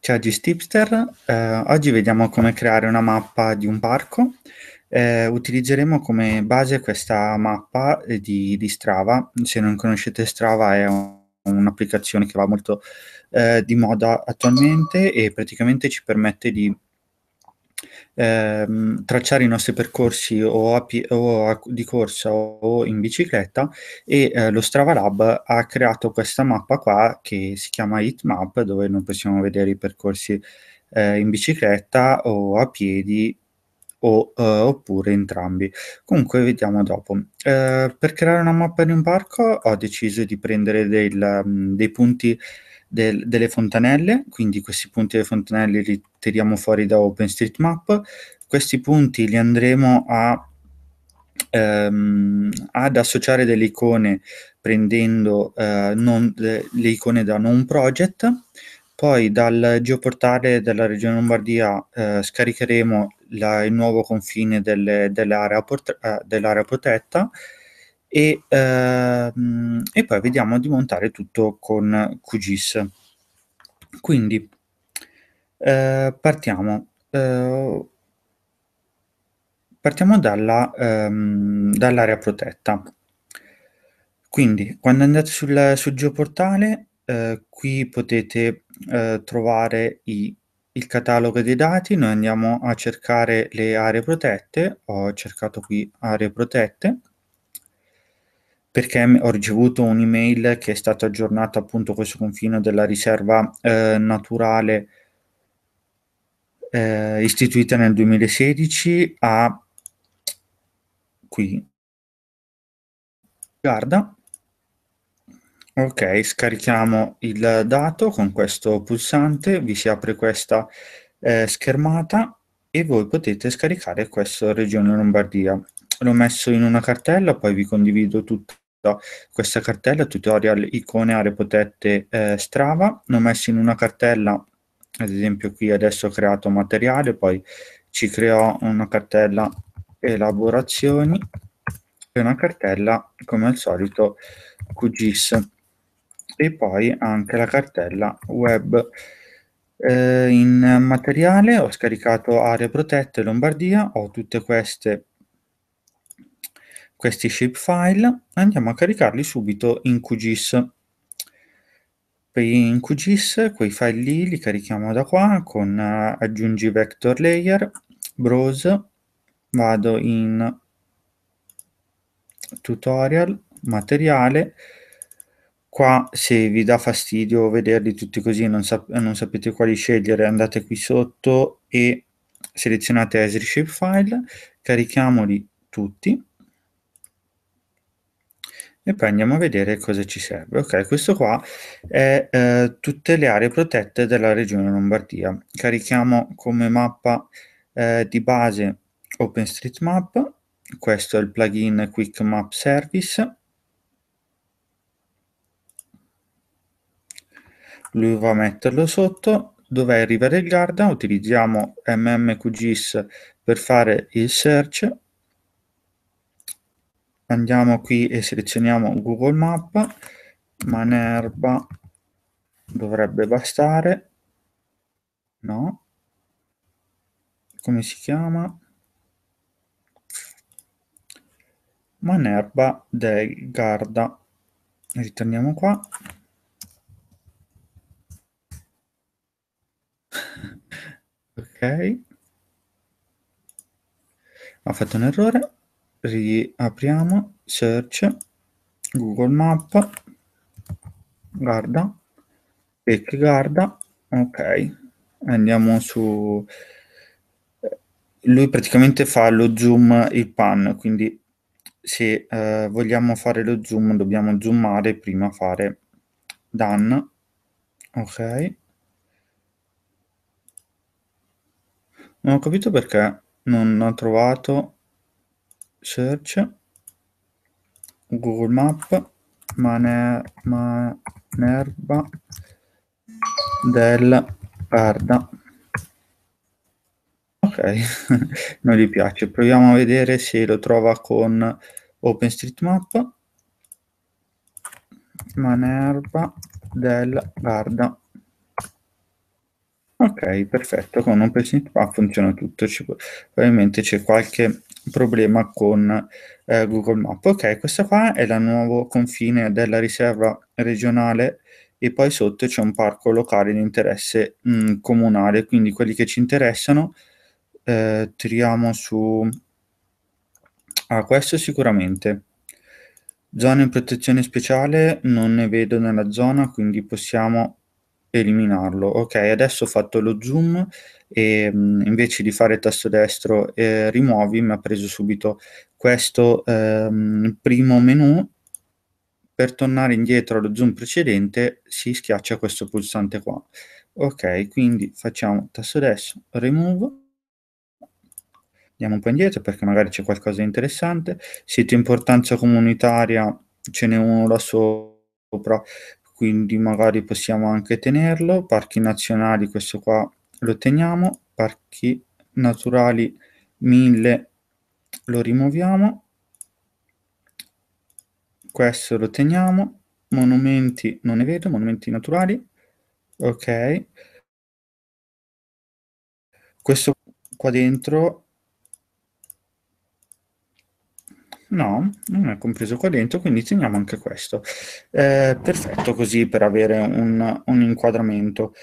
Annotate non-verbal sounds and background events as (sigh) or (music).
Ciao Gistipster, eh, oggi vediamo come creare una mappa di un parco. Eh, utilizzeremo come base questa mappa eh, di, di, Strava. Se non conoscete Strava è un, un'applicazione che va molto eh, di moda attualmente e praticamente ci permette di ehm, tracciare i nostri percorsi o, a, o a, di corsa o in bicicletta e eh, lo Strava Lab ha creato questa mappa qua che si chiama Heatmap dove noi possiamo vedere i percorsi eh, in bicicletta o a piedi o, uh, oppure entrambi. Comunque vediamo dopo. Uh, per creare una mappa di un parco ho deciso di prendere del, um, dei punti del, delle fontanelle, quindi questi punti delle fontanelle li tiriamo fuori da OpenStreetMap. Questi punti li andremo a, ehm, ad associare delle icone prendendo eh, non, le, le, icone da non project. Poi dal geoportale della regione Lombardia eh, scaricheremo la, il nuovo confine delle, dell'area, port- eh, dell'area protetta e, ehm, e poi vediamo di montare tutto con QGIS. Quindi eh, partiamo. Eh, partiamo dalla, ehm, dall'area protetta. Quindi quando andate sul, sul geoportale, eh, qui potete eh, trovare i, il catalogo dei dati, noi andiamo a cercare le aree protette, ho cercato qui aree protette, perché ho ricevuto un'email che è stato aggiornato appunto questo confine della riserva eh, naturale eh, istituita nel 2016 a qui. Guarda. Ok scarichiamo il dato con questo pulsante vi si apre questa eh, schermata e voi potete scaricare questa regione Lombardia. L'ho messo in una cartella poi vi condivido tutto questa cartella tutorial icone aree protette eh, Strava, l'ho messo in una cartella, ad esempio qui adesso ho creato materiale, poi ci creò una cartella elaborazioni e una cartella come al solito QGIS e poi anche la cartella web. Eh, in materiale ho scaricato aree protette Lombardia, ho tutte queste questi shapefile, andiamo a caricarli subito in QGIS. In QGIS quei file lì li carichiamo da qua con uh, aggiungi vector layer, browse, vado in tutorial, materiale, qua se vi dà fastidio vederli tutti così non, sap non sapete quali scegliere andate qui sotto e selezionate Esri shapefile, carichiamoli tutti e poi andiamo a vedere cosa ci serve. Ok, questo qua è eh, tutte le aree protette della regione Lombardia. Carichiamo come mappa eh, di base OpenStreetMap, questo è il plugin Quick Map Service. Lui va a metterlo sotto. Arriva il Garda? Utilizziamo MMQGIS per fare il search andiamo qui e selezioniamo Google Map, Manerba dovrebbe bastare, no? Come si chiama? Manerba del Garda. Ritorniamo qua. (laughs) ok. Ho fatto un errore riapriamo search google map guarda clic guarda ok andiamo su lui praticamente fa lo zoom il pan quindi se eh, vogliamo fare lo zoom dobbiamo zoomare prima fare done ok. Non ho capito perché non ho trovato search. Google Map. Maner, Manerba. Del Garda. Ok. (laughs) Non gli piace. Proviamo a vedere se lo trova con OpenStreetMap. Manerba del Garda. Okay, perfetto. Con OpenStreetMap funziona tutto. Ci probabilmente c'è qualche problema con, ehm, Google Maps. Okay, questa qua è la nuovo confine della riserva regionale e poi sotto c'è un parco locale di interesse, mhmm, comunale, quindi quelli che ci interessano, ehm, tiriamo su ah, questo sicuramente. Zone in protezione speciale non ne vedo nella zona, quindi possiamo eliminarlo. Okay, adesso ho fatto lo zoom e, mhmm, invece di fare tasto destro e rimuovi, m'ha preso subito questo, ehm, primo menu. Per tornare indietro allo zoom precedente si schiaccia questo pulsante qua. Okay, quindi facciamo tasto destro, remove. Andiamo un po' indietro perché magari c'è qualcosa di interessante. Sito importanza comunitaria, ce n'è uno là sopra, quindi magari possiamo anche tenerlo. Parchi nazionali, questo qua lo teniamo. Parchi naturali 1000 lo rimuoviamo. Questo lo teniamo. Monumenti non ne vedo, monumenti naturali. Okay. Questo qua dentro No, non è compreso qua dentro, quindi teniamo anche questo. Ehm, perfetto così per avere un un inquadramento.